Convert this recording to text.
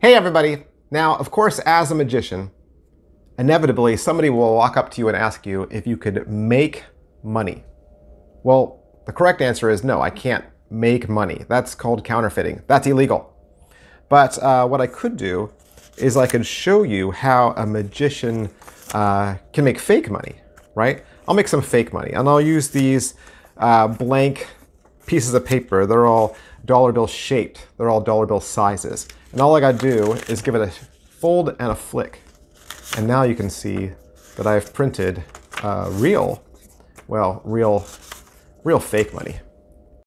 Hey everybody! Now, of course, as a magician, inevitably somebody will walk up to you and ask you if you could make money. Well, the correct answer is no, I can't make money. That's called counterfeiting. That's illegal. But uh, what I could do is I could show you how a magician uh, can make fake money, right? I'll make some fake money and I'll use these uh, blank pieces of paper. They're all dollar bill shaped. They're all dollar bill sizes. And all I gotta do is give it a fold and a flick. And now you can see that I've printed uh, real, well, real, real fake money.